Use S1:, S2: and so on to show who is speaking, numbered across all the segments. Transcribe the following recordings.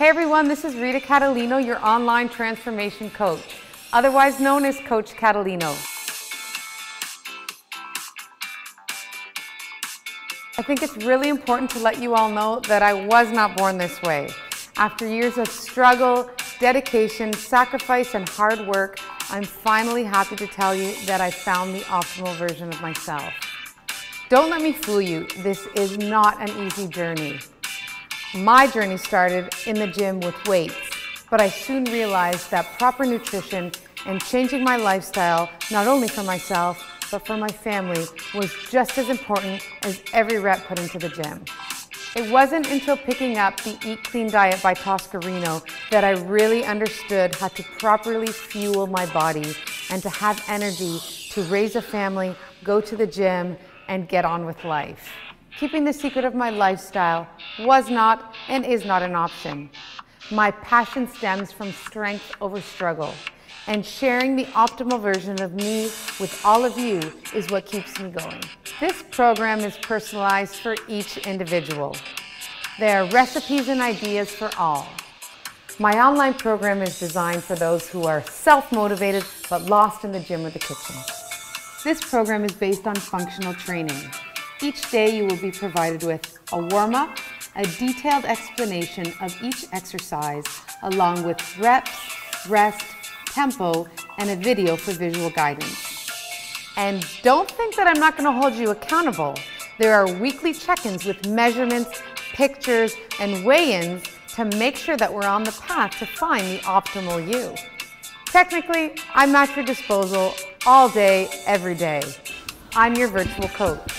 S1: Hey everyone, this is Rita Catolino, your online transformation coach, otherwise known as Coach Catolino. I think it's really important to let you all know that I was not born this way. After years of struggle, dedication, sacrifice, and hard work, I'm finally happy to tell you that I found the optimal version of myself. Don't let me fool you, this is not an easy journey. My journey started in the gym with weights, but I soon realized that proper nutrition and changing my lifestyle, not only for myself, but for my family, was just as important as every rep put into the gym. It wasn't until picking up the Eat Clean Diet by Tosca Reno that I really understood how to properly fuel my body and to have energy to raise a family, go to the gym, and get on with life. Keeping the secret of my lifestyle was not and is not an option. My passion stems from strength over struggle, and sharing the optimal version of me with all of you is what keeps me going. This program is personalized for each individual. There are recipes and ideas for all. My online program is designed for those who are self-motivated but lost in the gym or the kitchen. This program is based on functional training. Each day you will be provided with a warm-up, a detailed explanation of each exercise, along with reps, rest, tempo, and a video for visual guidance. And don't think that I'm not gonna hold you accountable. There are weekly check-ins with measurements, pictures, and weigh-ins to make sure that we're on the path to find the optimal you. Technically, I'm at your disposal all day, every day. I'm your virtual coach.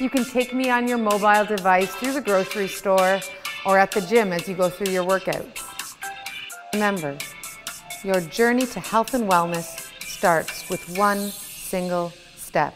S1: You can take me on your mobile device through the grocery store or at the gym as you go through your workouts. Remember, your journey to health and wellness starts with one single step.